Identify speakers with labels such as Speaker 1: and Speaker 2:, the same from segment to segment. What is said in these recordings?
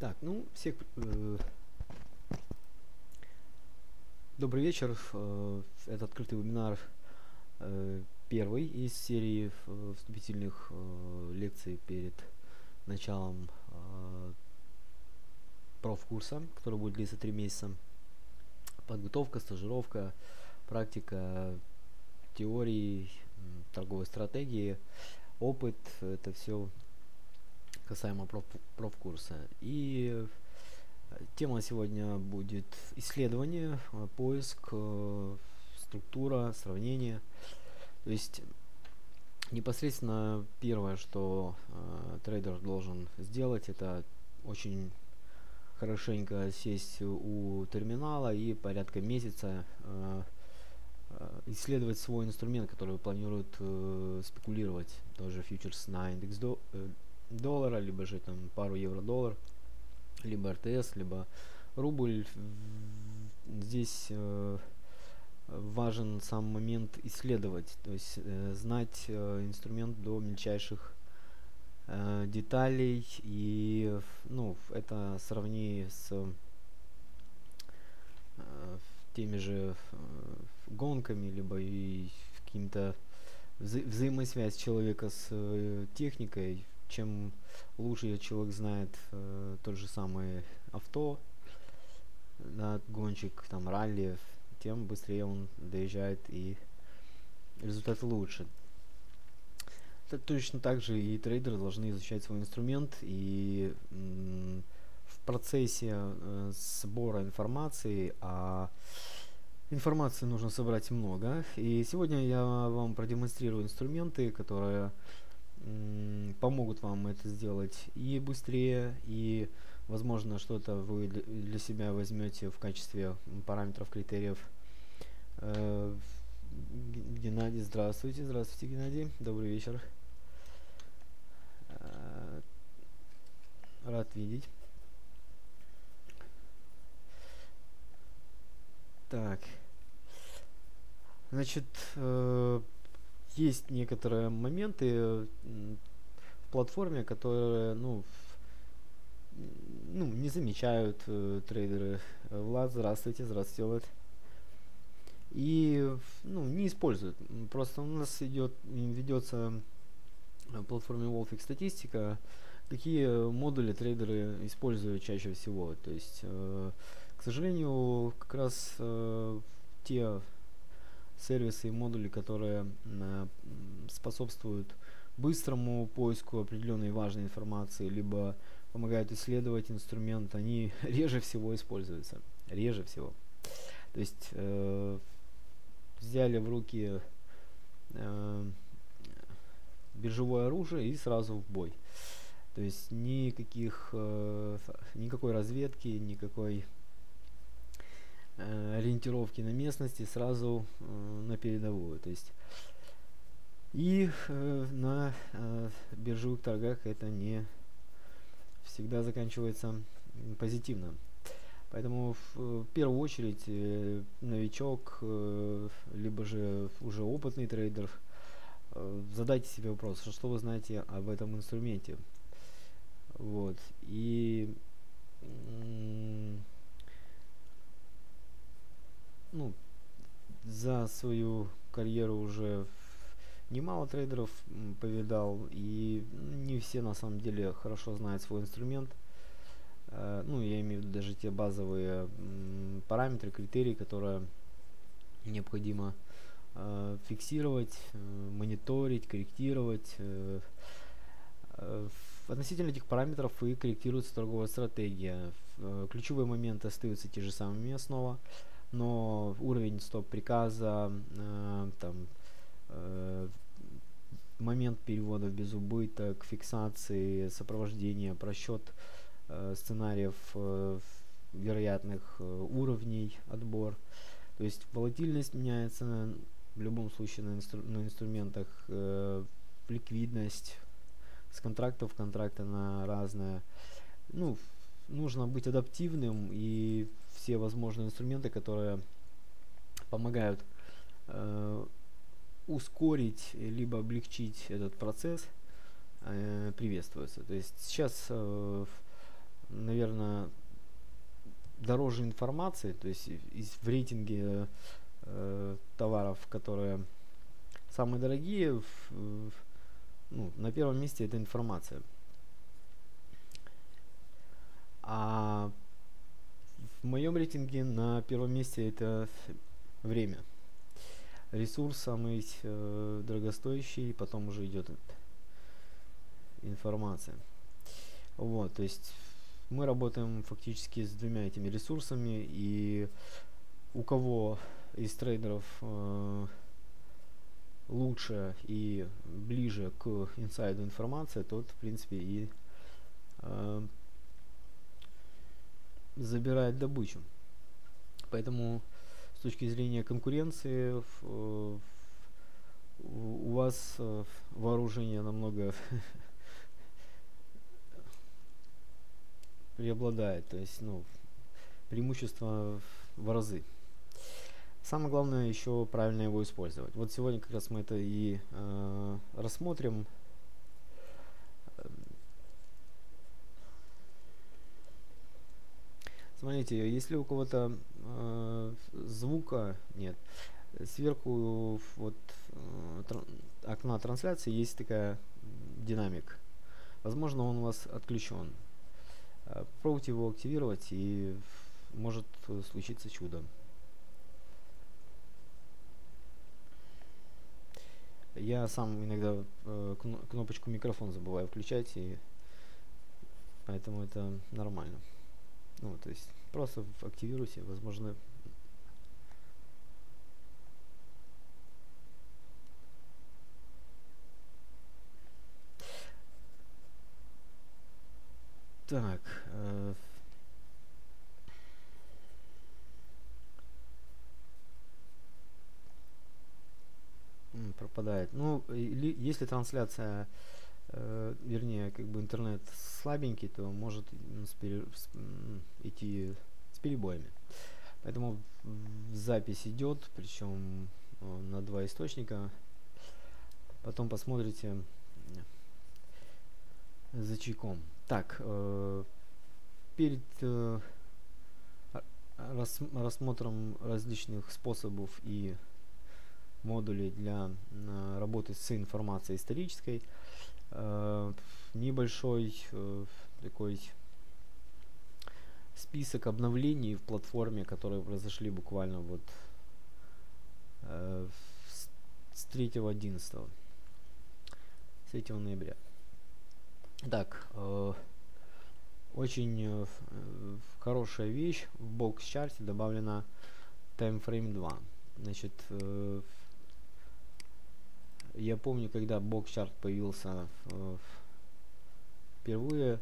Speaker 1: Так, ну, всех... Э, добрый вечер. Э, это открытый вебинар э, первый из серии э, вступительных э, лекций перед началом э, профкурса, который будет длиться три месяца. Подготовка, стажировка, практика, теории, торговой стратегии, опыт, это все касаемо проф, профкурса. И э, тема сегодня будет исследование, э, поиск, э, структура, сравнение. То есть непосредственно первое, что э, трейдер должен сделать, это очень хорошенько сесть у терминала и порядка месяца э, исследовать свой инструмент, который планирует э, спекулировать, тоже фьючерс на индекс до, доллара, либо же там пару евро-доллар, либо РТС, либо рубль. Здесь э, важен сам момент исследовать, то есть э, знать э, инструмент до мельчайших э, деталей и ну это сравни с э, теми же э, гонками либо и каким-то вза взаимосвязь человека с э, техникой чем лучше человек знает э, тот же самый авто, да, гонщик, там, ралли, тем быстрее он доезжает и результат лучше. Это точно так же и трейдеры должны изучать свой инструмент и в процессе э, сбора информации, а информации нужно собрать много. И сегодня я вам продемонстрирую инструменты, которые помогут вам это сделать и быстрее, и, возможно, что-то вы для себя возьмете в качестве параметров, критериев. Э, Геннадий, здравствуйте, здравствуйте, Геннадий, добрый вечер. Э, рад видеть. Так. Значит, э, есть некоторые моменты в платформе, которые, ну, ну, не замечают э, трейдеры. Влад, здравствуйте, здравствуйте, Влад. И, ну, не используют. Просто у нас идет, ведется в платформе Wolfix статистика, какие модули трейдеры используют чаще всего. То есть, э, к сожалению, как раз э, те сервисы и модули, которые э, способствуют быстрому поиску определенной важной информации, либо помогают исследовать инструмент, они реже всего используются. Реже всего. То есть э, взяли в руки э, биржевое оружие и сразу в бой. То есть никаких, э, никакой разведки, никакой ориентировки на местности сразу э, на передовую. То есть и э, на э, биржевых торгах это не всегда заканчивается позитивно. Поэтому в, в первую очередь э, новичок, э, либо же уже опытный трейдер, э, задайте себе вопрос, что вы знаете об этом инструменте. Вот. И ну, за свою карьеру уже немало трейдеров повидал, и не все на самом деле хорошо знают свой инструмент. Э, ну, я имею в виду даже те базовые параметры, критерии, которые необходимо э, фиксировать, э, мониторить, корректировать. Относительно этих параметров и корректируется торговая стратегия. Ключевые моменты остаются те же самыми снова но уровень стоп-приказа, э, там, э, момент перевода без убыток, фиксации, сопровождение, просчет э, сценариев э, вероятных э, уровней, отбор. То есть волатильность меняется в любом случае на, инстру, на инструментах, э, ликвидность с контрактов контракта на разное. Ну, нужно быть адаптивным и все возможные инструменты, которые помогают э, ускорить либо облегчить этот процесс, э, приветствуются. То есть сейчас э, наверное, дороже информации, то есть из, в рейтинге э, товаров, которые самые дорогие, в, в, ну, на первом месте это информация. А в моем рейтинге на первом месте это время. Ресурс самый э, дорогостоящий, потом уже идет информация. Вот, то есть мы работаем фактически с двумя этими ресурсами, и у кого из трейдеров э, лучше и ближе к инсайду информация, тот, в принципе, и э, забирает добычу. Поэтому с точки зрения конкуренции в, у вас э, вооружение намного преобладает, то есть ну, преимущество в разы. Самое главное еще правильно его использовать. Вот сегодня как раз мы это и э, рассмотрим. Смотрите, если у кого-то э, звука нет, сверху вот э, тр окна трансляции есть такая динамик. Возможно, он у вас отключен. Э, попробуйте его активировать и может случиться чудо. Я сам иногда э, кнопочку микрофон забываю включать, и поэтому это нормально. Ну, то есть просто активируйте, возможно, Так. Э, пропадает. Ну, или, если трансляция, э, вернее, как бы интернет слабенький, то может с пере, с, идти с перебоями. Поэтому запись идет, причем э, на два источника. Потом посмотрите за чайком. Так, э, перед э, рас, рассмотром различных способов и модулей для э, работы с информацией исторической, э, небольшой э, такой список обновлений в платформе, которые произошли буквально вот э, с 3.11, с 3 ноября. Так, э, очень э, э, хорошая вещь. В бокс-чарте добавлена timeframe 2. Значит, э, я помню, когда бокс-чарт появился э, впервые,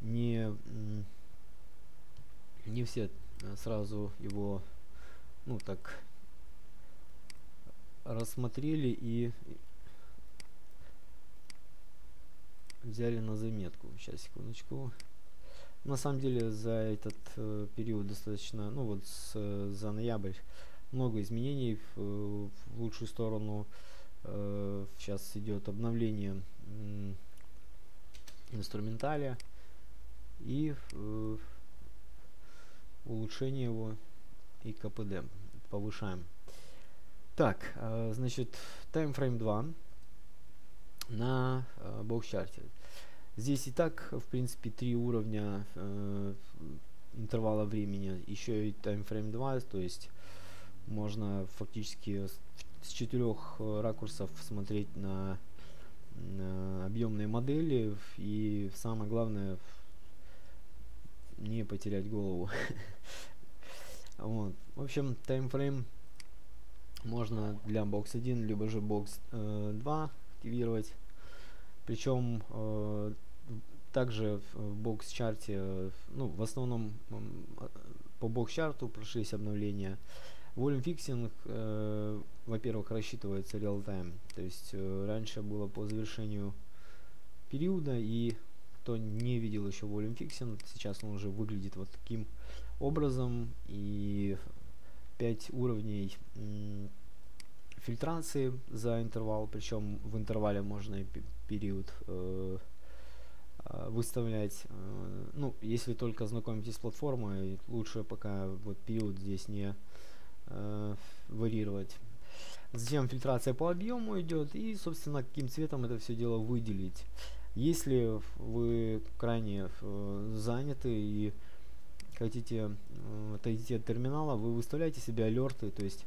Speaker 1: не, не все сразу его, ну так, рассмотрели и взяли на заметку. Сейчас, секундочку. На самом деле за этот э, период достаточно, ну вот с, за ноябрь много изменений в, в лучшую сторону. Э, сейчас идет обновление э, инструменталия и э, улучшение его и КПД повышаем. Так, э, значит, таймфрейм 2 на э, бокс-чарте. Здесь и так, в принципе, три уровня э, интервала времени. Еще и таймфрейм 2, то есть можно фактически с, четырех э, ракурсов смотреть на, на объемные модели. И самое главное, не потерять голову. вот. В общем, таймфрейм можно для бокс 1, либо же бокс э, 2 активировать. Причем э, также в box chart е, э, ну, в основном э, по box chart у прошлись обновления. Volume fixing, э, во-первых, рассчитывается real-time. То есть э, раньше было по завершению периода, и кто не видел еще volume fixing, сейчас он уже выглядит вот таким образом. И 5 уровней фильтрации за интервал, причем в интервале можно и период э, э, выставлять, э, ну, если только знакомитесь с платформой, лучше пока вот период здесь не э, варьировать. Затем фильтрация по объему идет и, собственно, каким цветом это все дело выделить. Если вы крайне э, заняты и хотите э, отойти от терминала, вы выставляете себе алерты, то есть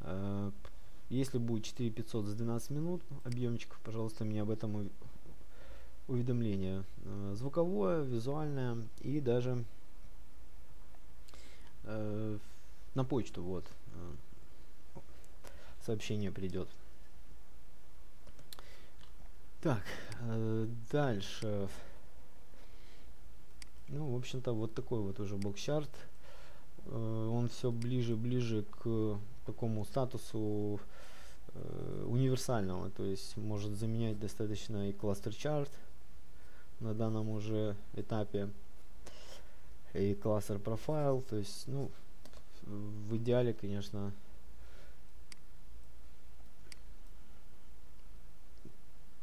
Speaker 1: э, если будет 4500 за 12 минут объемчик, пожалуйста, мне об этом уведомление. Э, звуковое, визуальное и даже э, на почту вот э, сообщение придет. Так, э, дальше. Ну, в общем-то, вот такой вот уже бокс-чарт. Э, он все ближе-ближе к такому статусу универсального, то есть может заменять достаточно и кластер чарт на данном уже этапе и кластер профайл, то есть, ну, в идеале, конечно,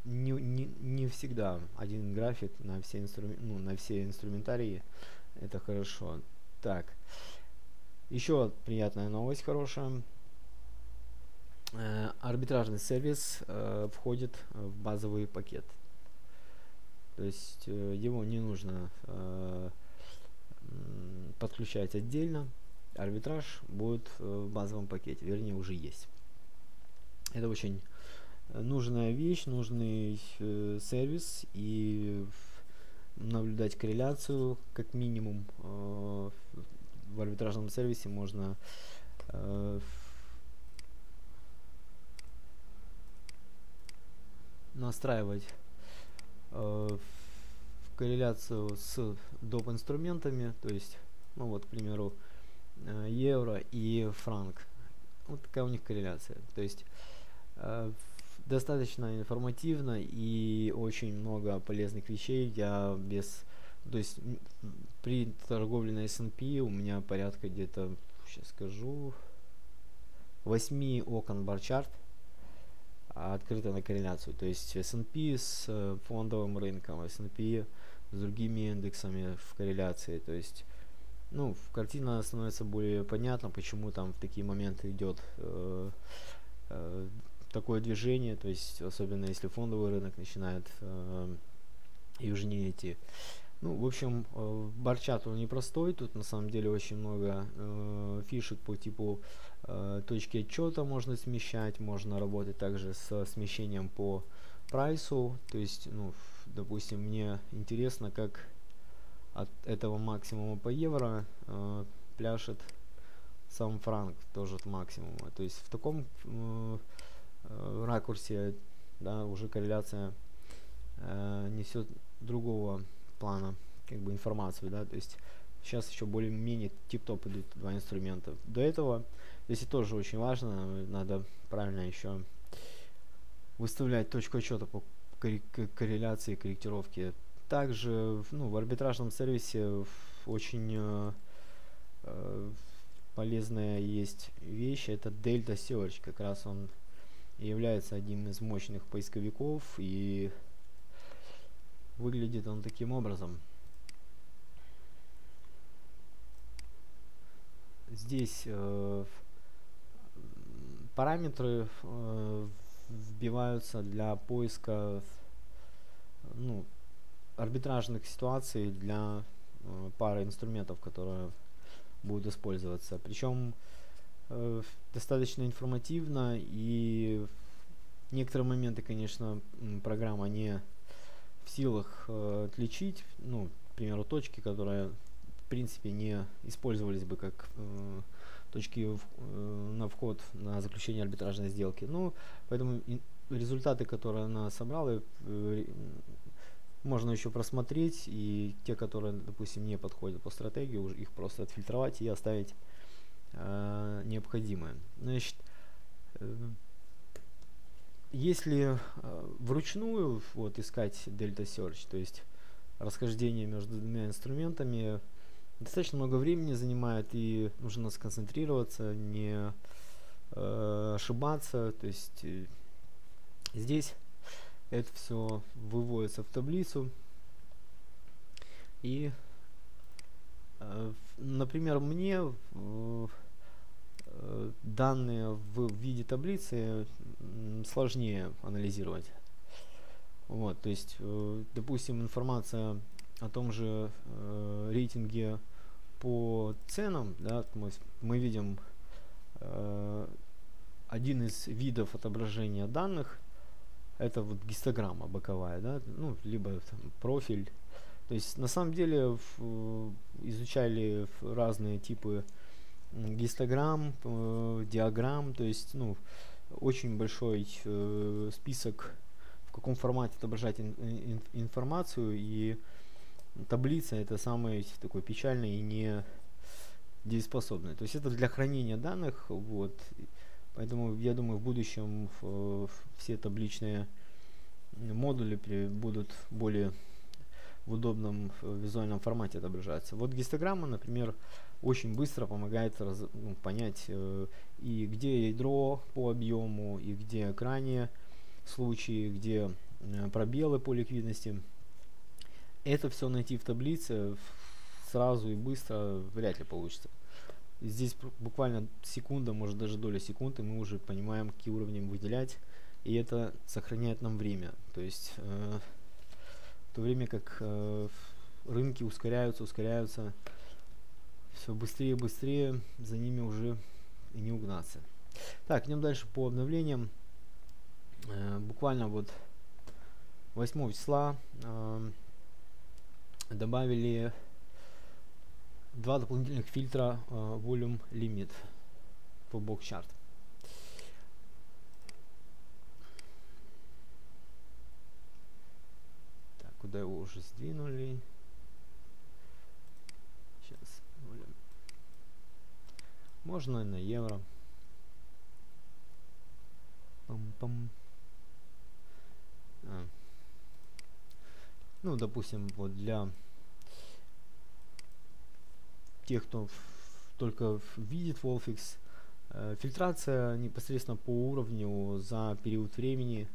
Speaker 1: не, не, не всегда один график на все, инструмен, ну, на все инструментарии. Это хорошо. Так. Еще приятная новость хорошая. Э, арбитражный сервис э, входит в базовый пакет. То есть э, его не нужно э, подключать отдельно. Арбитраж будет э, в базовом пакете, вернее уже есть. Это очень нужная вещь, нужный э, сервис и наблюдать корреляцию как минимум э, в арбитражном сервисе можно э, настраивать э, корреляцию с доп инструментами то есть ну вот к примеру евро и франк вот такая у них корреляция то есть э, достаточно информативно и очень много полезных вещей. Я без... То есть при торговле на S&P у меня порядка где-то, сейчас скажу, 8 окон барчарт открыто на корреляцию. То есть S&P с э, фондовым рынком, S&P с другими индексами в корреляции. То есть, ну, картина становится более понятна, почему там в такие моменты идет э, э, такое движение, то есть особенно если фондовый рынок начинает э, южнее идти. Ну, в общем, э, барчат он непростой, тут на самом деле очень много э, фишек по типу э, точки отчета можно смещать, можно работать также с смещением по прайсу, то есть, ну, допустим, мне интересно, как от этого максимума по евро э, пляшет сам франк тоже от максимума. То есть в таком э, э, ракурсе, да, уже корреляция э, несет другого плана, как бы информацию, да, то есть сейчас еще более-менее тип-топ идут два инструмента. До этого, если тоже очень важно, надо правильно еще выставлять точку отчета по корреляции корректировке. Также ну, в арбитражном сервисе очень э, э, полезная есть вещь, это Delta Search, как раз он является одним из мощных поисковиков и выглядит он таким образом. Здесь э, параметры э, вбиваются для поиска ну, арбитражных ситуаций для э, пары инструментов, которые будут использоваться. Причем э, достаточно информативно и некоторые моменты, конечно, программа не в силах э, отличить, ну, к примеру, точки, которые в принципе не использовались бы как э, точки в, э, на вход на заключение арбитражной сделки. Ну, поэтому результаты, которые она собрала, э, можно еще просмотреть, и те, которые, допустим, не подходят по стратегии, уже их просто отфильтровать и оставить э, необходимое. Значит, э, если э, вручную вот искать Delta Search, то есть расхождение между двумя инструментами, достаточно много времени занимает и нужно сконцентрироваться, не э, ошибаться. То есть э, здесь это все выводится в таблицу. И, э, например, мне э, данные в виде таблицы сложнее анализировать. Вот, то есть, э, допустим, информация о том же э, рейтинге по ценам, да, мы, мы видим э, один из видов отображения данных, это вот гистограмма боковая, да, ну, либо там, профиль. То есть, на самом деле, в, изучали разные типы гистограмм, э, диаграмм, то есть, ну, очень большой э, список в каком формате отображать ин, ин, информацию и таблица это самый такой печальный и не дееспособный. То есть это для хранения данных, вот. Поэтому я думаю в будущем все табличные модули будут более в удобном визуальном формате отображаться. Вот гистограмма, например, очень быстро помогает раз, ну, понять э, и где ядро по объему, и где крайние случаи, где э, пробелы по ликвидности. Это все найти в таблице сразу и быстро вряд ли получится. Здесь буквально секунда, может даже доля секунды, мы уже понимаем, какие уровни выделять, и это сохраняет нам время. То есть э, в то время как э, рынки ускоряются, ускоряются, все быстрее и быстрее, за ними уже и не угнаться. Так, идем дальше по обновлениям. Э, буквально вот 8 числа э, добавили два дополнительных фильтра э, Volume Limit по Chart. Так, куда его уже сдвинули? Сейчас. Можно на евро. Пам-пам. А. Ну, допустим, вот для тех, кто только видит Wolfix, э, фильтрация непосредственно по уровню за период времени,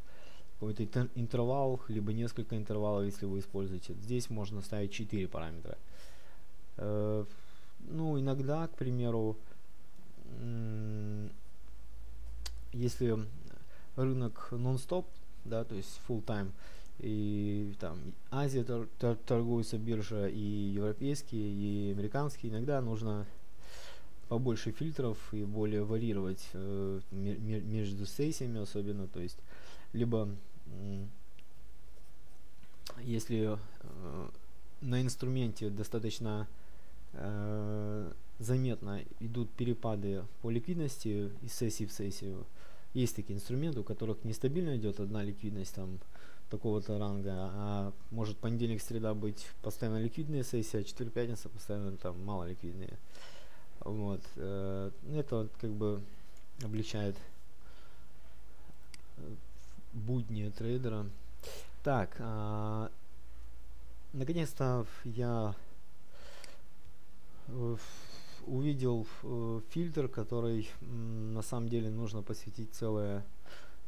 Speaker 1: какой-то интервал, либо несколько интервалов, если вы используете. Здесь можно ставить 4 параметра. Э, ну, иногда, к примеру, если рынок нон-стоп, да, то есть full time, и там Азия тор тор торгуется биржа, и европейские, и американские, иногда нужно побольше фильтров и более варьировать э, между сессиями особенно, то есть либо если э, на инструменте достаточно э, заметно идут перепады по ликвидности из сессии в сессию, есть такие инструменты, у которых нестабильно идет одна ликвидность там такого-то ранга, а может понедельник, среда быть постоянно ликвидная сессия, а четверг, пятница постоянно там мало ликвидные. Вот. Э, это вот как бы облегчает э, будни трейдера. Так, а, наконец-то я э, увидел э, фильтр, который на самом деле нужно посвятить целое,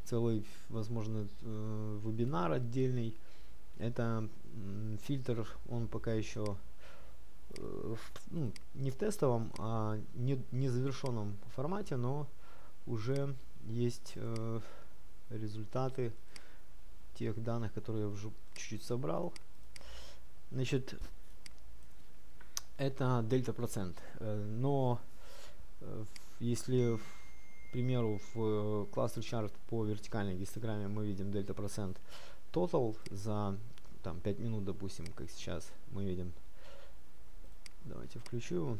Speaker 1: целый, возможно, э, вебинар отдельный. Это фильтр, он пока еще э, в, ну, не в тестовом, а не, не завершенном формате, но уже есть э, результаты тех данных, которые я уже чуть-чуть собрал. Значит, это дельта процент. Э, но если, к примеру, в кластер чарт по вертикальной гистограмме мы видим дельта процент total за там 5 минут, допустим, как сейчас мы видим. Давайте включу.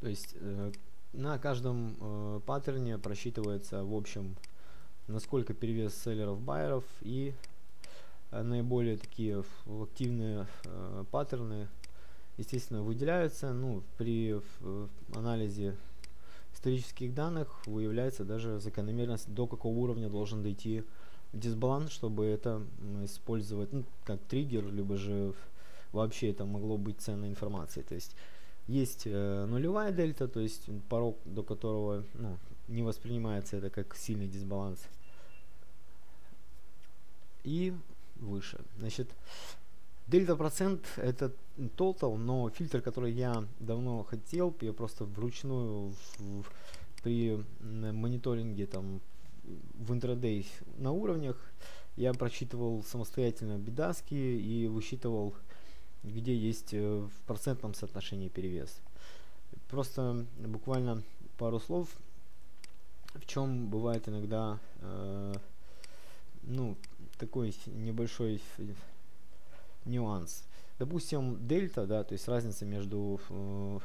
Speaker 1: То есть э, на каждом э, паттерне просчитывается в общем насколько перевес селлеров байеров и э, наиболее такие активные э, паттерны естественно выделяются ну при в, анализе исторических данных выявляется даже закономерность до какого уровня должен дойти дисбаланс чтобы это использовать ну, как триггер либо же вообще это могло быть ценной информацией то есть Есть э, нулевая дельта, то есть порог, до которого ну, не воспринимается это как сильный дисбаланс. И выше. Значит, дельта процент это total, но фильтр, который я давно хотел, я просто вручную в, в, при мониторинге там в интрадей на уровнях я прочитывал самостоятельно бедаски и высчитывал, где есть э, в процентном соотношении перевес. Просто буквально пару слов, в чем бывает иногда э, ну, такой небольшой нюанс. Допустим, дельта, да, то есть разница между э,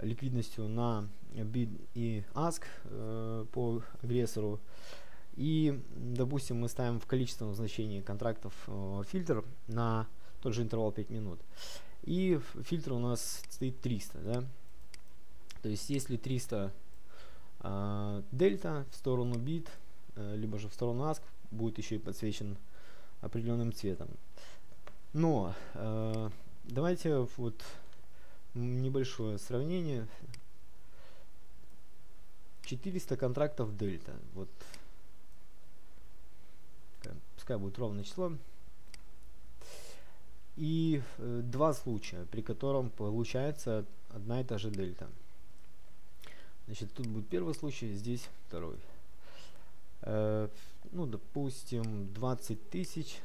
Speaker 1: ликвидностью на bid и ask э, по агрессору. И, допустим, мы ставим в количественном значении контрактов э, фильтр на тот же интервал 5 минут. И фильтр у нас стоит 300, да. То есть, если 300 э, дельта в сторону bid, э, либо же в сторону ask, будет еще и подсвечен определенным цветом. Но э, давайте вот небольшое сравнение. 400 контрактов дельта. Вот пускай будет ровное число. И э, два случая, при котором получается одна и та же дельта. Значит, тут будет первый случай, здесь второй. Э, ну, допустим, 20 тысяч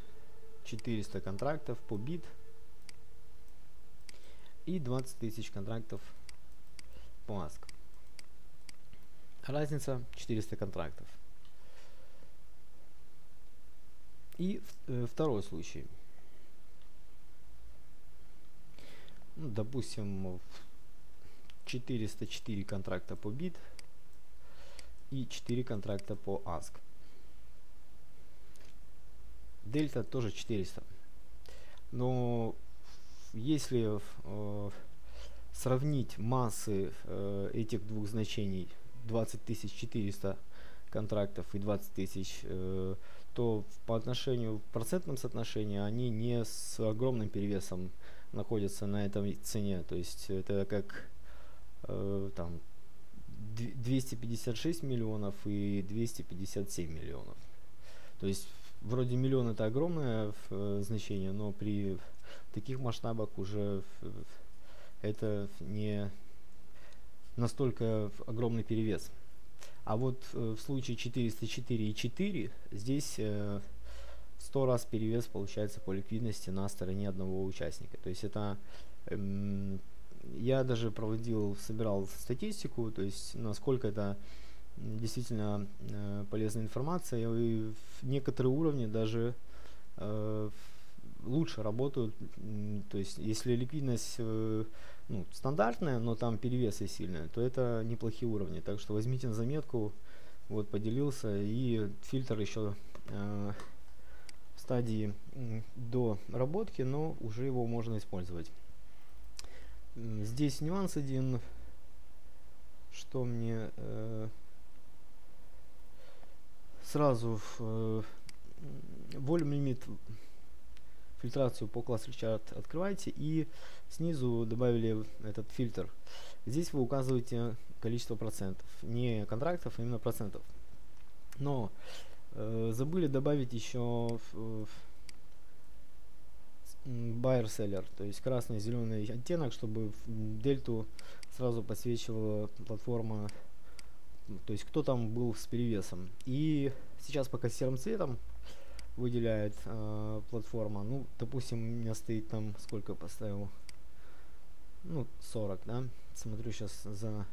Speaker 1: 400 контрактов по бит и 20 тысяч контрактов по маск. Разница 400 контрактов. И э, второй случай. Ну, допустим, 404 контракта по бит и 4 контракта по ask. Дельта тоже 400. Но если э, сравнить массы э, этих двух значений 20 400 контрактов и 20 тысяч, э, то по отношению, в процентном соотношении они не с огромным перевесом находятся на этом цене. То есть это как э, там 256 миллионов и 257 миллионов. То есть вроде миллион это огромное э, значение, но при таких масштабах уже это не настолько огромный перевес. А вот э, в случае 404 и 4 здесь э, 100 раз перевес получается по ликвидности на стороне одного участника. То есть это эм, я даже проводил, собирал статистику, то есть насколько это действительно э, полезная информация. И некоторые уровни даже э, лучше работают. То есть, если ликвидность э, ну, стандартная, но там перевесы сильные, то это неплохие уровни. Так что возьмите на заметку. Вот поделился и фильтр еще э, в стадии до работки, но уже его можно использовать. Здесь нюанс один, что мне э, сразу в volume лимит фильтрацию по классу chart открываете и снизу добавили этот фильтр. Здесь вы указываете количество процентов, не контрактов, а именно процентов. Но э, забыли добавить еще buyer seller, то есть красный зеленый оттенок, чтобы дельту сразу подсвечивала платформа то есть кто там был с перевесом. И сейчас пока серым цветом выделяет э, платформа. Ну, допустим, у меня стоит там, сколько поставил? Ну, 40, да? Смотрю сейчас за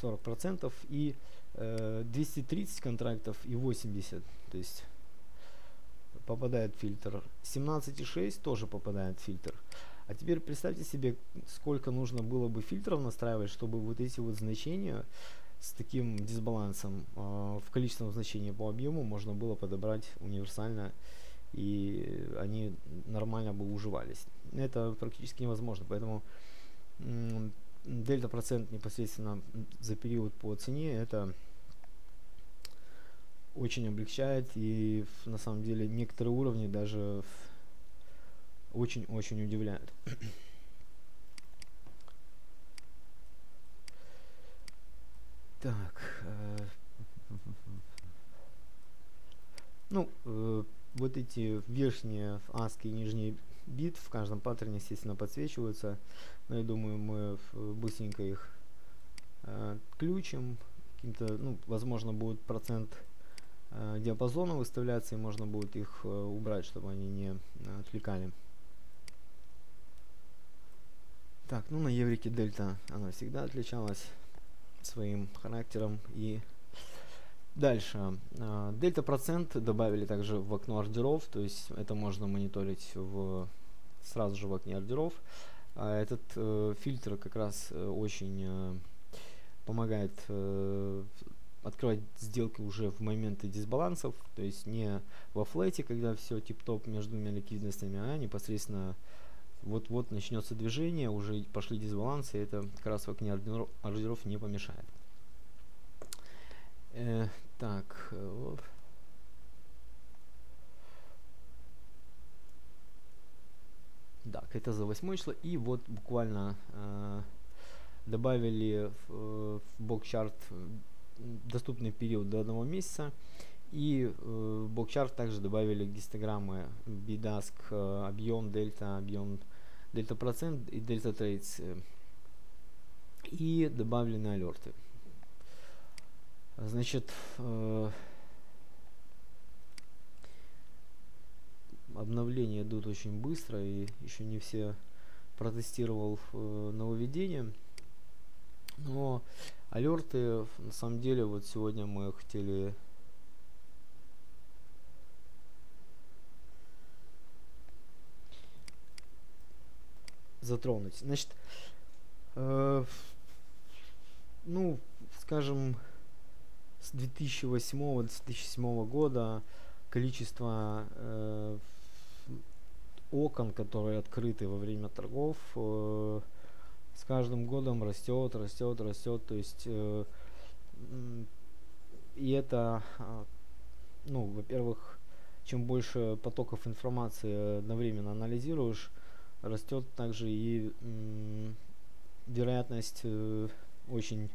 Speaker 1: 40% и э, 230 контрактов и 80. То есть попадает фильтр. 17,6 тоже попадает фильтр. А теперь представьте себе, сколько нужно было бы фильтров настраивать, чтобы вот эти вот значения с таким дисбалансом э, в количественном значении по объему можно было подобрать универсально и они нормально бы уживались. Это практически невозможно, поэтому дельта процент непосредственно за период по цене это очень облегчает и на самом деле некоторые уровни даже очень-очень удивляют. Так. Э, ну, э, вот эти верхние аски и нижние бит в каждом паттерне, естественно, подсвечиваются. Но я думаю, мы быстренько их э, ключим. Каким-то, ну, возможно, будет процент э, диапазона выставляться, и можно будет их э, убрать, чтобы они не э, отвлекали. Так, ну на еврике дельта она всегда отличалась своим характером и Дальше. А, дельта процент добавили также в окно ордеров, то есть это можно мониторить в, сразу же в окне ордеров. А этот э, фильтр как раз э, очень э, помогает э, открывать сделки уже в моменты дисбалансов, то есть не во флете, когда все тип-топ между двумя ликвидностями, а непосредственно вот-вот начнется движение, уже пошли дисбалансы, и это как раз ордеров, не помешает. Э, так, оп. Так, это за 8 число. И вот буквально э, добавили в, в бокчарт доступный период до одного месяца. И э, в бокчарт также добавили гистограммы BDASK, э, объем, дельта, объем, дельта процент и дельта трейдс. И добавлены алерты. Значит, э, обновления идут очень быстро, и еще не все протестировал э, нововведение. Но алерты, на самом деле, вот сегодня мы хотели затронуть. Значит, э, ну, скажем, с 2008-2007 года количество э, окон, которые открыты во время торгов, э, с каждым годом растет, растет, растет. То есть э, и это, э, ну, во-первых, чем больше потоков информации одновременно анализируешь, растет также и вероятность э, очень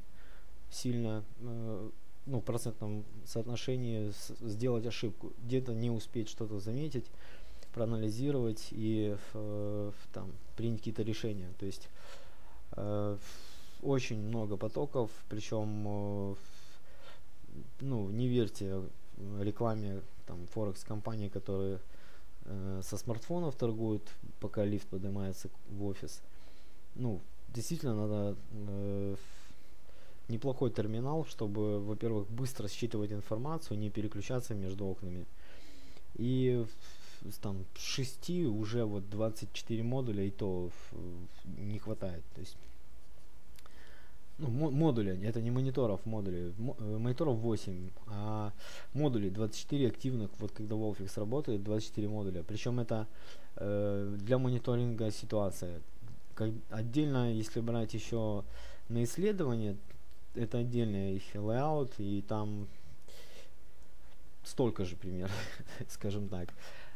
Speaker 1: сильно э, ну, в процентном соотношении сделать ошибку, где-то не успеть что-то заметить, проанализировать и э, там, принять какие-то решения. То есть очень много потоков, причем ну, не верьте рекламе там Форекс компаний, которые э, со смартфонов торгуют, пока лифт поднимается в офис. Ну, действительно надо э, неплохой терминал, чтобы, во-первых, быстро считывать информацию, не переключаться между окнами. И там с 6 уже вот 24 модуля и то не хватает. То есть ну, модуля, это не мониторов, модули. Э, мониторов 8, а модулей 24 активных, вот когда Wolfix работает, 24 модуля. Причем это э, для мониторинга ситуация. Как, отдельно, если брать еще на исследование, это отдельный layout, и там столько же примерно, скажем так.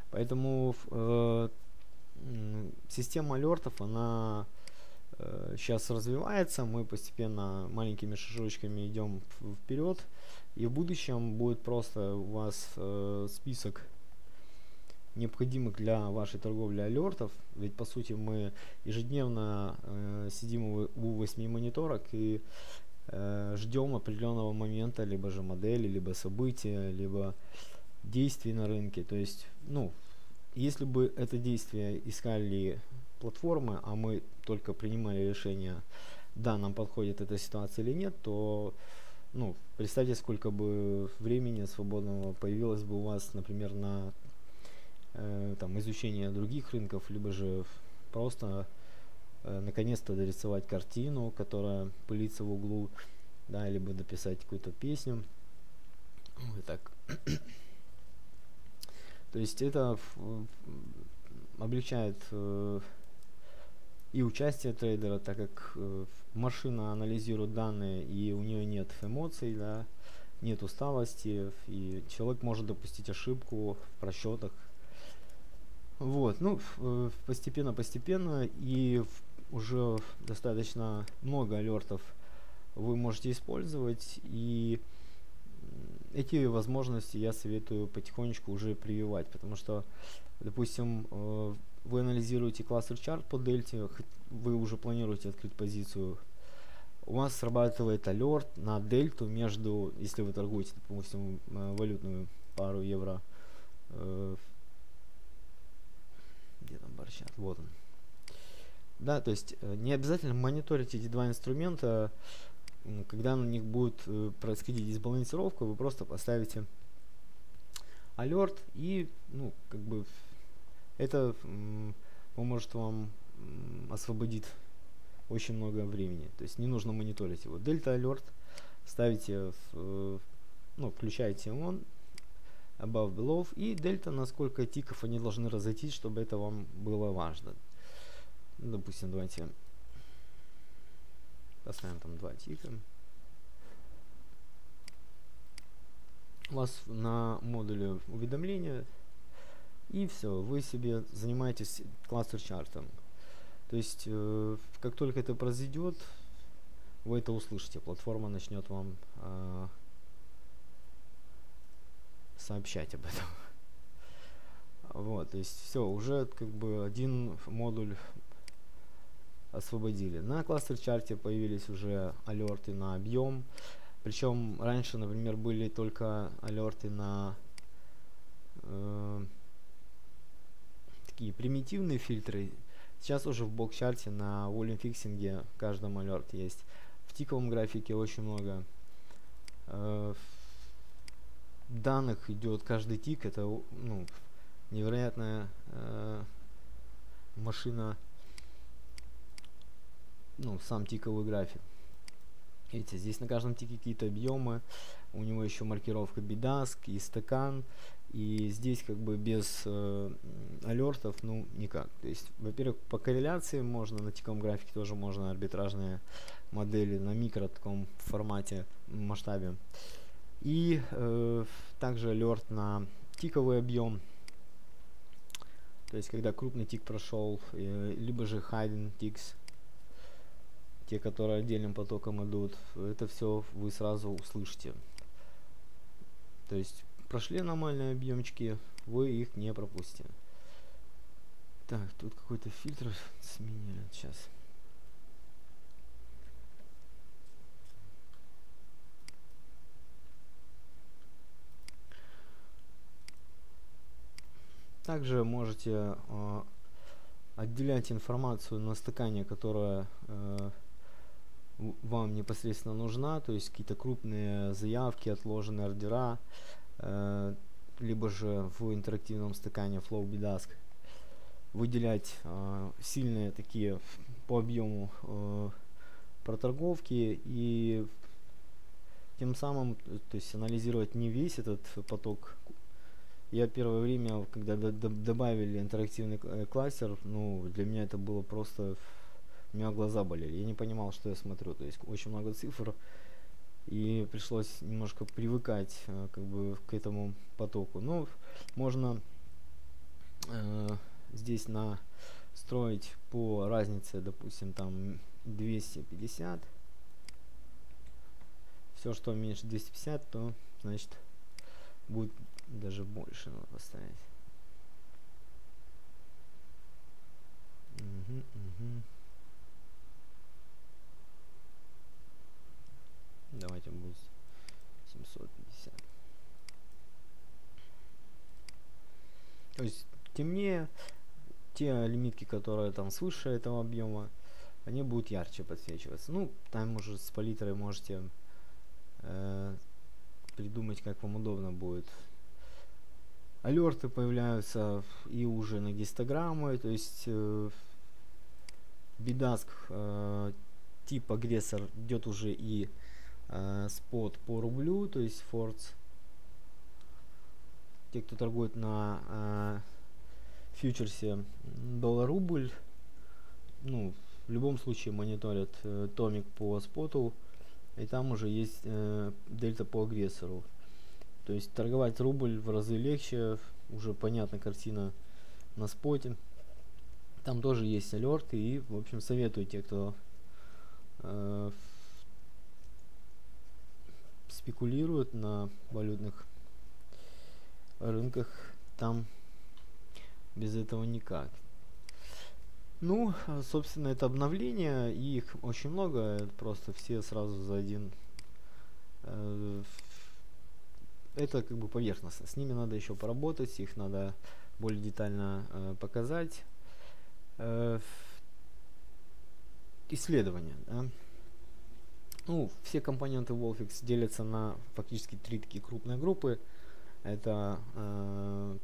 Speaker 1: Поэтому э, система алертов, она э, сейчас развивается, мы постепенно маленькими шажочками идем вперед, и в будущем будет просто у вас э, список необходимых для вашей торговли алертов, ведь по сути мы ежедневно э, сидим у 8 мониторок и э, ждем определенного момента, либо же модели, либо события, либо действий на рынке. То есть, ну, если бы это действие искали платформы, а мы только принимали решение, да, нам подходит эта ситуация или нет, то ну, представьте, сколько бы времени свободного появилось бы у вас, например, на э, там, изучение других рынков, либо же просто э, наконец-то дорисовать картину, которая пылится в углу, да, либо дописать какую-то песню. Вот так. То есть это облегчает э, и участие трейдера, так как э, машина анализирует данные и у нее нет эмоций, да, нет усталости, и человек может допустить ошибку в расчетах. Вот, ну, постепенно-постепенно, и уже достаточно много алертов вы можете использовать и эти возможности я советую потихонечку уже прививать, потому что, допустим, э, вы анализируете кластер чарт по дельте, вы уже планируете открыть позицию, у вас срабатывает алерт на дельту между, если вы торгуете, допустим, э, валютную пару евро, э, где там барчат, вот он. Да, то есть не обязательно мониторить эти два инструмента, когда на них будет э, происходить дисбалансировка, вы просто поставите алерт и, ну, как бы, это поможет вам освободить очень много времени. То есть не нужно мониторить его. Дельта алерт ставите, в, ну, включаете он, above, below, и дельта, насколько тиков они должны разойтись, чтобы это вам было важно. Допустим, давайте Поставим там два тика. У вас на модуле уведомления. И все, вы себе занимаетесь кластер чартом. То есть, э, как только это произойдет, вы это услышите. Платформа начнет вам э, сообщать об этом. Вот, то есть все, уже как бы один модуль освободили. На кластер чарте появились уже алерты на объем. Причем раньше, например, были только алерты на э, такие примитивные фильтры. Сейчас уже в box chart е на volume fixing е каждом alert е есть. В тиковом графике очень много э, данных идет каждый тик. Это ну, невероятная э, машина ну, сам тиковый график. Видите, здесь на каждом тике какие-то объемы, у него еще маркировка бедаск и стакан, и здесь как бы без э, алертов, ну, никак. То есть, во-первых, по корреляции можно, на тиковом графике тоже можно арбитражные модели на микро таком формате, масштабе. И э, также алерт на тиковый объем, то есть, когда крупный тик прошел, э, либо же hidden ticks, те, которые отдельным потоком идут, это все вы сразу услышите. То есть прошли нормальные объемчики, вы их не пропустите. Так, тут какой-то фильтр сменили. Сейчас. Также можете э, отделять информацию на стакане, которая э, вам непосредственно нужна, то есть какие-то крупные заявки, отложенные ордера, либо же в интерактивном стакане Flow Bidask выделять э, сильные такие по объему э, проторговки и тем самым то есть анализировать не весь этот поток. Я первое время, когда добавили интерактивный э, кластер, ну для меня это было просто у меня глаза болели. Я не понимал, что я смотрю. То есть очень много цифр. И пришлось немножко привыкать э, как бы к этому потоку. Ну, можно э, здесь настроить по разнице, допустим, там 250. Все, что меньше 250, то значит будет даже больше надо поставить. Угу, угу. Давайте будет 750. То есть темнее, те лимитки, которые там свыше этого объема, они будут ярче подсвечиваться. Ну, там уже с палитрой можете э, придумать, как вам удобно будет. Алерты появляются и уже на гистограммы, то есть э, бедаск э, тип агрессор идет уже и э, спот по рублю, то есть форц. Те, кто торгует на э, фьючерсе доллар-рубль, ну, в любом случае мониторят э, томик по споту, и там уже есть э, дельта по агрессору. То есть торговать рубль в разы легче, уже понятна картина на споте. Там тоже есть алерты и, в общем, советую те, кто э, спекулируют на валютных рынках, там без этого никак. Ну, собственно, это обновление, их очень много, просто все сразу за один. Э, это как бы поверхностно, с ними надо еще поработать, их надо более детально э, показать. Э, исследования, да. Ну, все компоненты Wolfix делятся на фактически три такие крупные группы. Это э,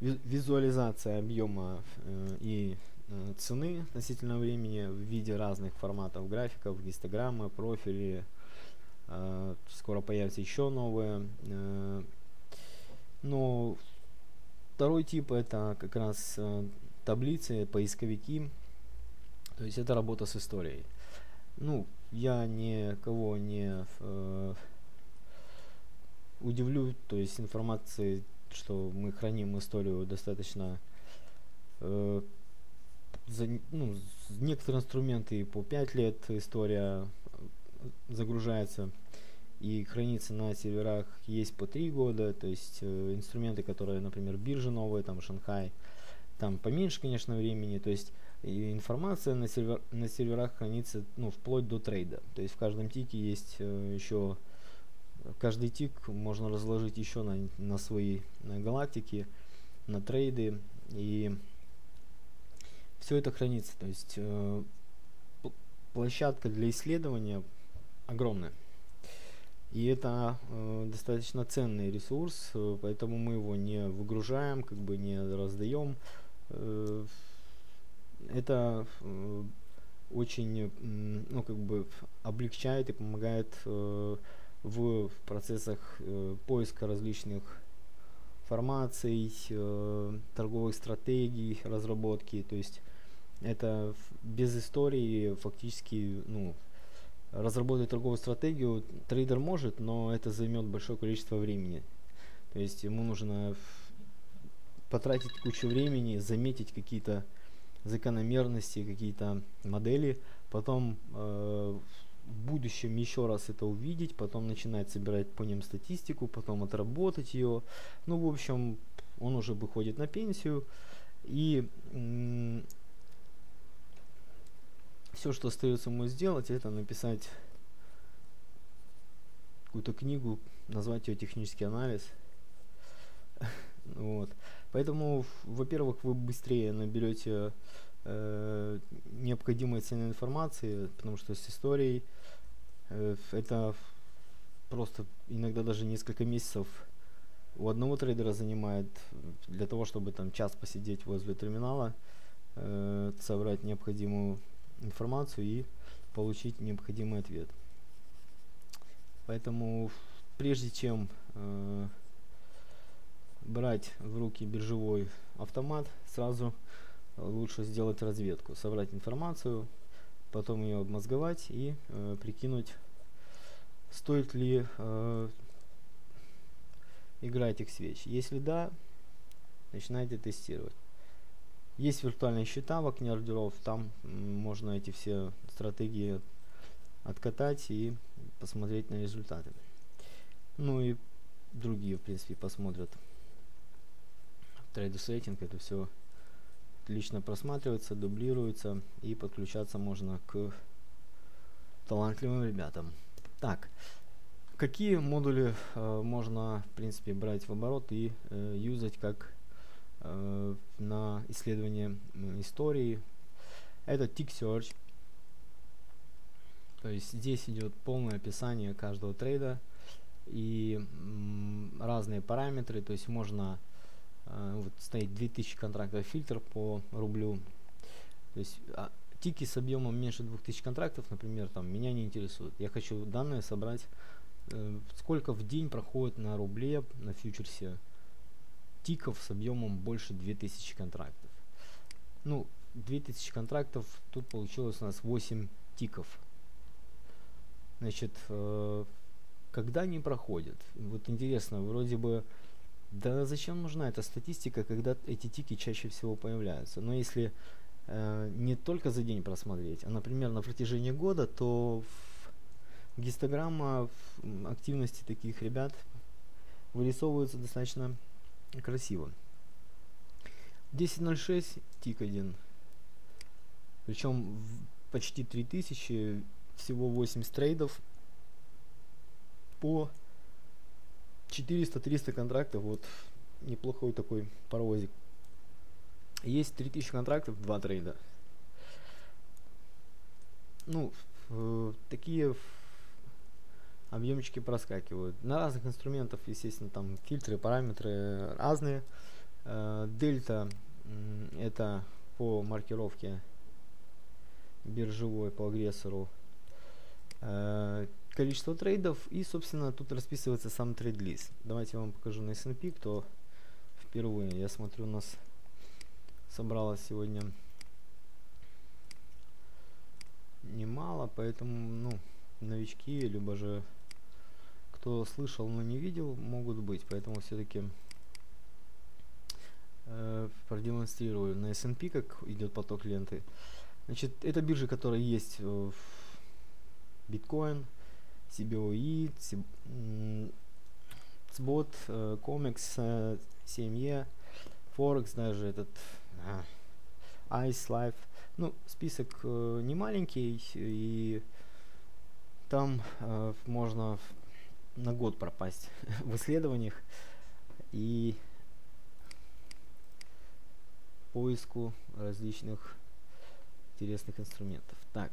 Speaker 1: визуализация объема э, и э, цены относительно времени в виде разных форматов графиков, гистограммы, профили. Э, скоро появятся еще новые. Э, но второй тип это как раз э, таблицы, поисковики. То есть это работа с историей. Ну, я никого не э, удивлю, то есть информации что мы храним историю достаточно э, за, ну, некоторые инструменты по 5 лет история загружается и хранится на серверах есть по 3 года, то есть э, инструменты, которые, например, биржи новые, там Шанхай, там поменьше, конечно, времени, то есть и информация на, сервер, на серверах хранится ну, вплоть до трейда. То есть в каждом тике есть э, еще каждый тик можно разложить еще на, на свои на галактики, на трейды. И все это хранится. То есть э, площадка для исследования огромная. И это э, достаточно ценный ресурс, э, поэтому мы его не выгружаем, как бы не раздаем. Э, это э, очень, ну, как бы облегчает и помогает э, в процессах э, поиска различных формаций, торговых стратегий, разработки. То есть это без истории фактически ну, разработать торговую стратегию трейдер может, но это займет большое количество времени. То есть ему нужно потратить кучу времени, заметить какие-то закономерности, какие-то модели, потом э, в будущем еще раз это увидеть, потом начинать собирать по ним статистику, потом отработать ее. Ну, в общем, он уже выходит на пенсию. И все, что остается ему сделать, это написать какую-то книгу, назвать ее технический анализ. вот. Поэтому, во-первых, вы быстрее наберете э, необходимой ценной информации, потому что с историей э, это просто иногда даже несколько месяцев у одного трейдера занимает для того, чтобы там час посидеть возле терминала, э, собрать необходимую информацию и получить необходимый ответ. Поэтому прежде чем э, брать в руки биржевой автомат, сразу лучше сделать разведку, собрать информацию, потом ее обмозговать и э, прикинуть, стоит ли э, играть свеч. Если да, начинайте тестировать. Есть виртуальные счета в окне ордеров, там можно эти все стратегии откатать и посмотреть на результаты. Ну и другие, в принципе, посмотрят. Трейду сеттинг это все отлично просматривается, дублируется и подключаться можно к талантливым ребятам. Так, какие модули э, можно, в принципе, брать в оборот и э, юзать как э, на исследование истории? Это Tick Search. То есть здесь идет полное описание каждого трейда и разные параметры, то есть можно вот стоит 2000 контрактов фильтр по рублю. То есть а, тики с объемом меньше 2000 контрактов, например, там меня не интересует. Я хочу данные собрать, э, сколько в день проходит на рубле, на фьючерсе тиков с объемом больше 2000 контрактов. Ну, 2000 контрактов, тут получилось у нас 8 тиков. Значит, э, когда они проходят? Вот интересно, вроде бы да зачем нужна эта статистика, когда эти тики чаще всего появляются? Но если э, не только за день просмотреть, а, например, на протяжении года, то гистограмма активности таких ребят вырисовывается достаточно красиво. 10.06 тик 1. Причем почти 3000, всего 80 трейдов по 400-300 контрактов. Вот неплохой такой паровозик. Есть 3000 контрактов, 2 трейда. Ну, э, такие объемчики проскакивают. На разных инструментах, естественно, там фильтры, параметры разные. Э, дельта это по маркировке биржевой, по агрессору. Э, количество трейдов и, собственно, тут расписывается сам трейд-лист. Давайте я вам покажу на S&P, кто впервые. Я смотрю, у нас собралось сегодня немало, поэтому, ну, новички, либо же кто слышал, но не видел, могут быть. Поэтому все-таки э, продемонстрирую на S&P, как идет поток ленты. Значит, это биржи, которые есть в биткоин, CBOE, CBOT, COMEX, CME, Forex даже этот, а, Ice Life. Ну, список э, не маленький, и там э, можно на год пропасть в исследованиях и поиску различных интересных инструментов. Так.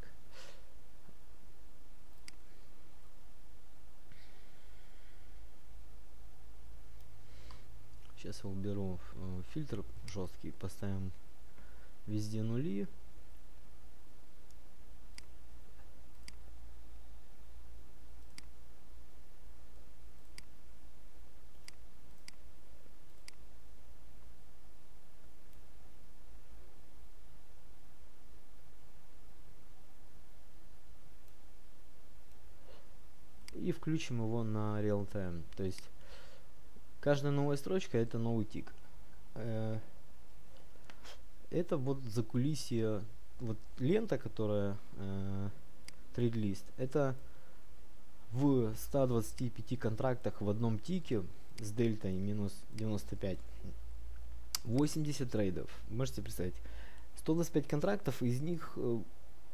Speaker 1: Сейчас я уберу э, фильтр жесткий, поставим везде нули. и включим его на real time. То есть каждая новая строчка это новый тик. Э, это вот за кулисье, вот лента, которая э, трейд-лист, это в 125 контрактах в одном тике с дельтой минус 95 80 трейдов. Можете представить. 125 контрактов, из них э,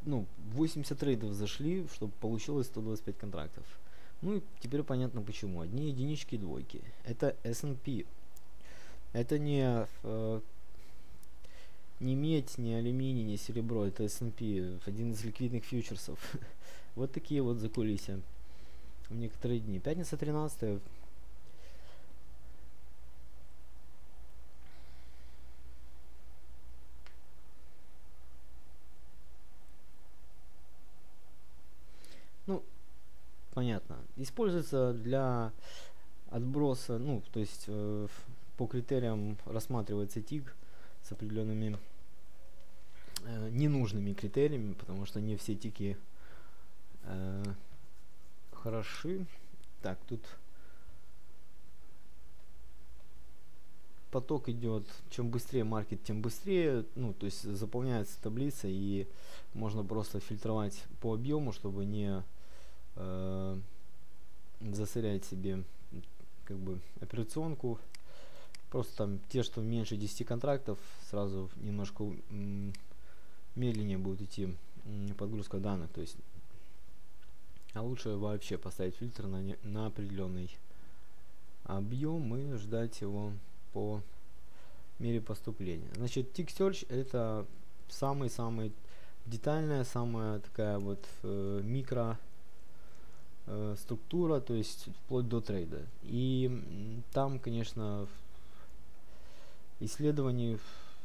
Speaker 1: ну, 80 трейдов зашли, чтобы получилось 125 контрактов. Ну теперь понятно почему. Одни единички двойки. Это S&P. Это не э, не медь, не алюминий, не серебро. Это S&P. Один из ликвидных фьючерсов. вот такие вот закулисья в некоторые дни. Пятница 13 Ну, понятно. Используется для отброса, ну, то есть э, по критериям рассматривается тиг с определенными э, ненужными критериями, потому что не все тики э, хороши. Так, тут поток идет, чем быстрее маркет, тем быстрее, ну, то есть заполняется таблица и можно просто фильтровать по объему, чтобы не э, засорять себе как бы операционку. Просто там те, что меньше 10 контрактов, сразу немножко медленнее будет идти подгрузка данных. То есть, а лучше вообще поставить фильтр на, не, на определенный объем и ждать его по мере поступления. Значит, Tick Search это самый-самый детальная, самая такая вот э, микро э, структура, то есть вплоть до трейда. И там, конечно, исследований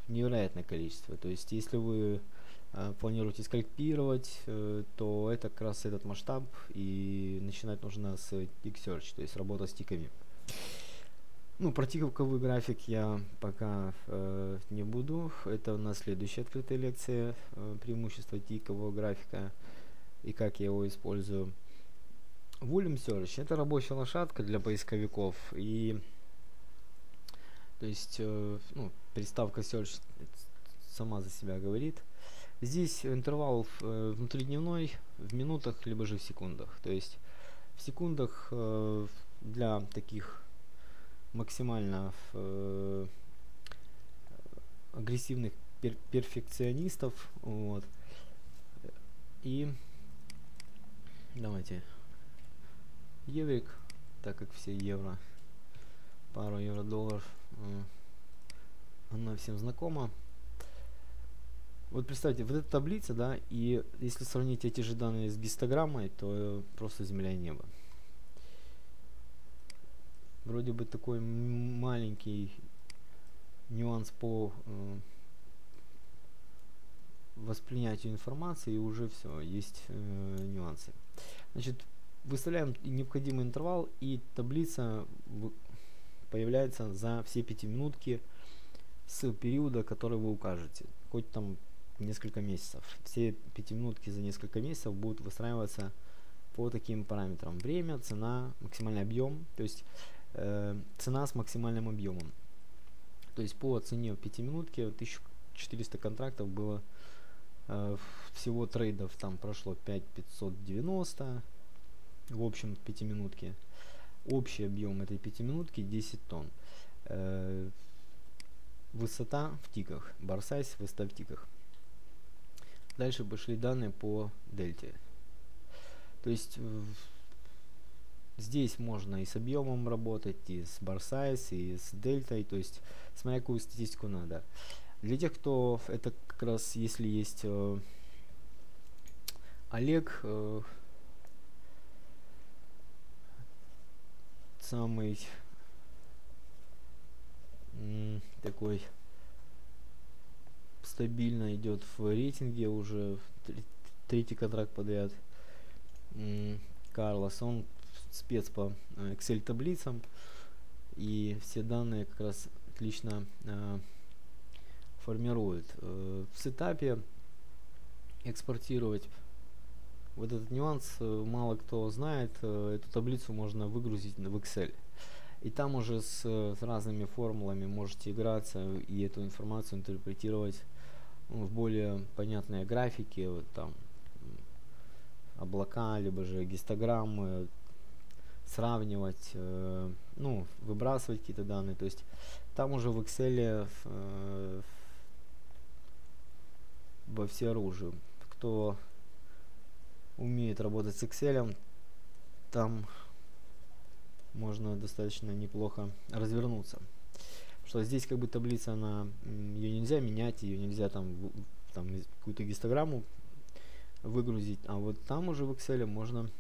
Speaker 1: невероятное количество. То есть, если вы э, планируете скальпировать, э, то это как раз этот масштаб, и начинать нужно с tick search, то есть работа с тиками. Ну, про тиковый график я пока э, не буду. Это у нас следующая открытая лекция. Э, преимущество тикового графика и как я его использую. Volume Search это рабочая лошадка для поисковиков. И то есть, э, ну, приставка search сама за себя говорит. Здесь интервал э, внутридневной в минутах, либо же в секундах. То есть в секундах э, для таких максимально э, агрессивных пер перфекционистов. Вот. И давайте еврик, так как все евро, пару евро-долларов, э, она всем знакома. Вот представьте, вот эта таблица, да, и если сравнить эти же данные с гистограммой, то просто земля и небо. Вроде бы такой маленький нюанс по э, воспринятию информации, и уже все, есть э, нюансы. Значит, выставляем необходимый интервал, и таблица появляется за все пятиминутки с периода, который вы укажете. Хоть там несколько месяцев. Все пятиминутки за несколько месяцев будут выстраиваться по таким параметрам. Время, цена, максимальный объем, то есть э, цена с максимальным объемом. То есть по цене в пятиминутке 1400 контрактов было э, всего трейдов там прошло 5590 в общем пятиминутке. Общий объем этой пятиминутки 10 тонн. Э, высота в тиках, барсайз высота в тиках. Дальше пошли данные по дельте. То есть здесь можно и с объемом работать, и с барсайз, и с дельтой, то есть смотря какую статистику надо. Для тех, кто это как раз, если есть э, Олег, э, самый такой стабильно идет в рейтинге уже третий контракт подряд. Карлос, он спец по э, Excel таблицам и все данные как раз отлично э, формирует. Э, в сетапе экспортировать вот этот нюанс э, мало кто знает. Э, эту таблицу можно выгрузить в Excel. И там уже с, с разными формулами можете играться и эту информацию интерпретировать в более понятные графики, вот там облака, либо же гистограммы, сравнивать, э, ну, выбрасывать какие-то данные. То есть там уже в Excel э, во все оружие. Кто умеет работать с Excel, там можно достаточно неплохо развернуться что здесь как бы таблица, она, ее нельзя менять, ее нельзя там, там какую-то гистограмму выгрузить, а вот там уже в Excel можно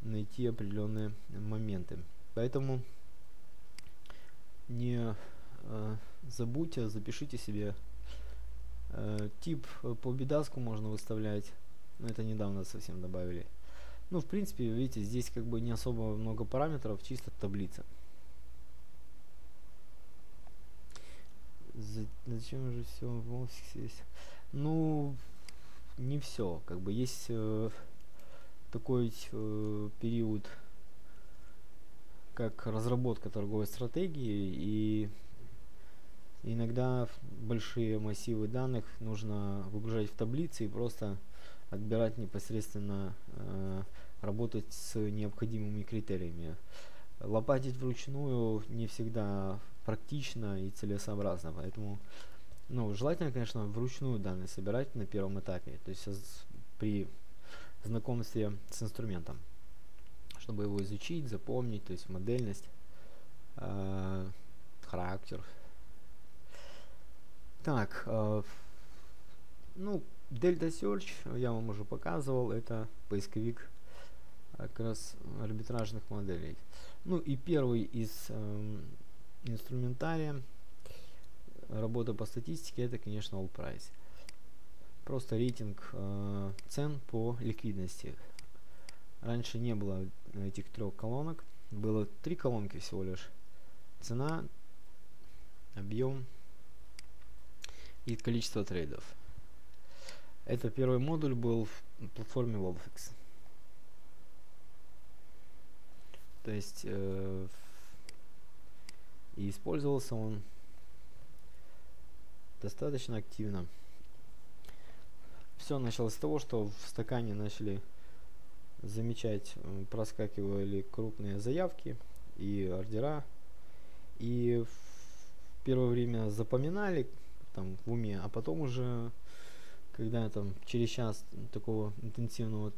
Speaker 1: найти определенные моменты. Поэтому не э, забудьте, запишите себе э, тип по бедаску можно выставлять. Но это недавно совсем добавили. Ну, в принципе, видите, здесь как бы не особо много параметров, чисто таблица. Зачем же все в офисе есть? Ну, не все. Как бы есть э, такой э, период, как разработка торговой стратегии, и иногда большие массивы данных нужно выгружать в таблицы и просто отбирать непосредственно, э, работать с необходимыми критериями. Лопатить вручную не всегда практично и целесообразно. Поэтому, ну, желательно, конечно, вручную данные собирать на первом этапе, то есть при знакомстве с инструментом, чтобы его изучить, запомнить, то есть модельность, э, характер. Так, э, ну, Delta Search я вам уже показывал, это поисковик как раз арбитражных моделей. Ну и первый из э, инструментария, работа по статистике, это, конечно, all price. Просто рейтинг э, цен по ликвидности. Раньше не было этих трех колонок. Было три колонки всего лишь. Цена, объем и количество трейдов. Это первый модуль был в платформе Wolfix. То есть э, использовался он достаточно активно. все началось с того, что в стакане начали замечать, э, проскакивали крупные заявки и ордера. И в первое время запоминали там в уме, а потом уже, когда там через час такого интенсивного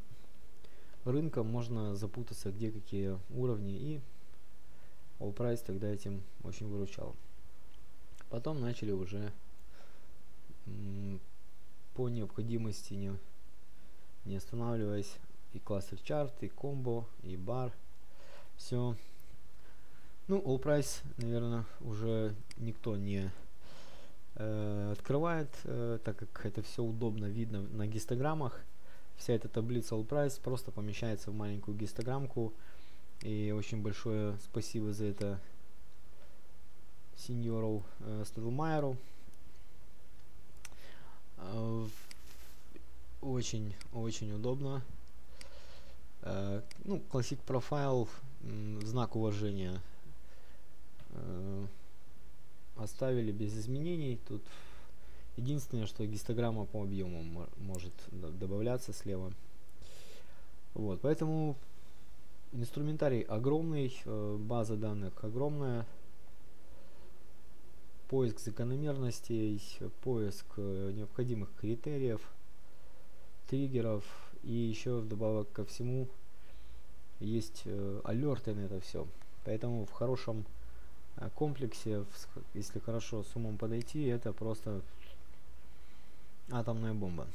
Speaker 1: рынка, можно запутаться, где какие уровни, и All Price тогда этим очень выручал. Потом начали уже по необходимости, не, не останавливаясь, и кластер чарт, и комбо, и бар. Все. Ну, All Price, наверное, уже никто не открывает, э, так как это все удобно видно на гистограммах. Вся эта таблица All Price просто помещается в маленькую гистограммку. И очень большое спасибо за это сеньору э, Стедлмайеру. Э, очень, очень удобно. Э, ну, Classic Profile, знак уважения. Э, оставили без изменений. Тут единственное, что гистограмма по объему может добавляться слева. Вот, поэтому инструментарий огромный, э, база данных огромная поиск закономерностей, поиск э, необходимых критериев, триггеров и еще вдобавок ко всему есть э, алерты на это все. Поэтому в хорошем комплексе, если хорошо с умом подойти, это просто атомная бомба.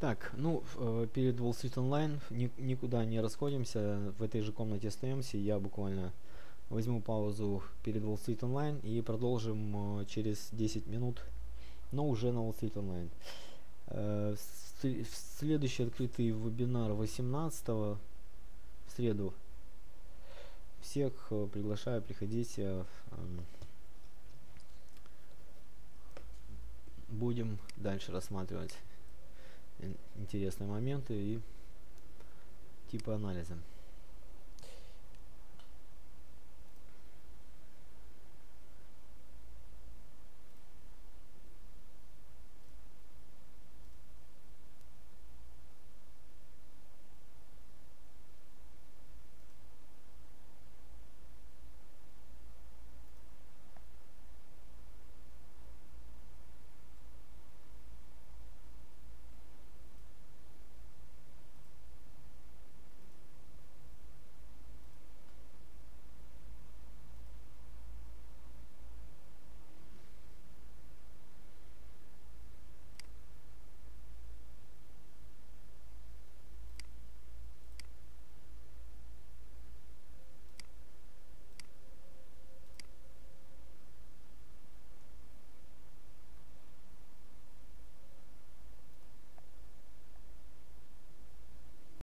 Speaker 1: Так, ну, э, перед Wall Street Online ни, никуда не расходимся, в этой же комнате остаемся. Я буквально возьму паузу перед Wall Street Online и продолжим э, через 10 минут, но уже на Wall Street Online. Э, следующий открытый вебинар 18 в среду. Всех э, приглашаю, приходите. Будем дальше рассматривать интересные моменты и типы анализа.